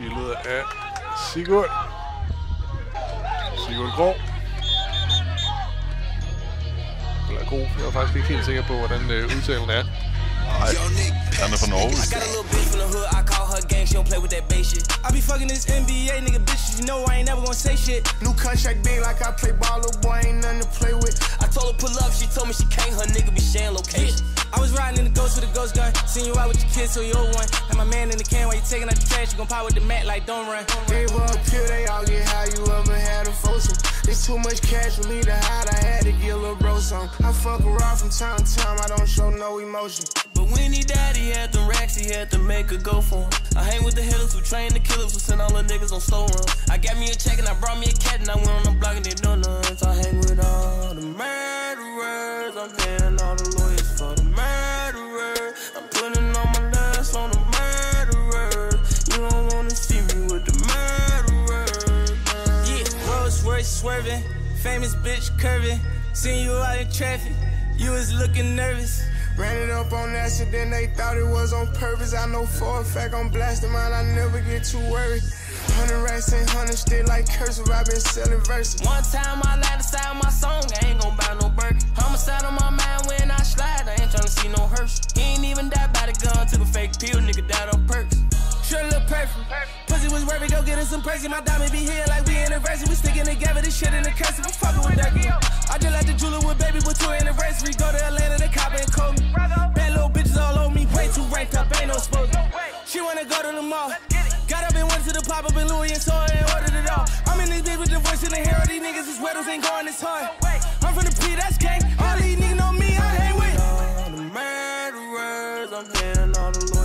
Fillet af Sigurd. Sigurd Grå. Eller god. Jeg er faktisk ikke helt sikker på, hvordan øh, udtalen er. Nej, han er fra Norge. I got a little bitch from the hood, I call her gang, she don't play with that base shit. I be fucking this NBA nigga bitches, you know I ain't never gonna say shit. New contract big like I play ball, little boy ain't nothing to play with. I told her pull up, she told me she can't, her nigga be sharing location. Was the ghost with a ghost gun, seen you out with your kids, so you old one. Had my man in the can while you taking out the trash, you gon' pop with the mat like don't run. Gave up here, they all get how you ever had a foursome. It's too much cash for me to hide, I had to get a little bro some. I fuck around from time to time, I don't show no emotion. But when he died, he had them racks, he had to make a go for him. I hang with the hitters who train the killers who send all the niggas on slow run. I got me a check and I brought me a cat and I went on the block and they know none. So I hang with swerving, famous bitch curving. Seen you out in traffic, you was looking nervous. Ran it up on accident, they thought it was on purpose. I know for a fact I'm blasting mine, I never get too worried. Hundred racks and hundred still like cursive, i been selling verses. One time I lied inside my song, I ain't gon' buy no burger. Homicide on my mind when I slide, I ain't tryna see no hearse. He ain't even died by the gun, took a fake pill, nigga died on perks. Sure look perfect. Pussy Kirby, go get us some crazy. My diamond be here like we in a race. We sticking together, this shit in the case. We fucking with that. girl. I just like the jeweler with baby with two anniversary. Go to Atlanta, the cop and call me. Bad little bitches all on me, way too ranked up, ain't no supposed She wanna go to the mall. Got up and went to the pop up in Louis and saw and ordered it all. I'm in this bitch with the voice in the hair. All these niggas is weddles ain't going this hard. I'm from the P, that's gang. All these niggas know me, I hang with. All the murderers, I'm all alone.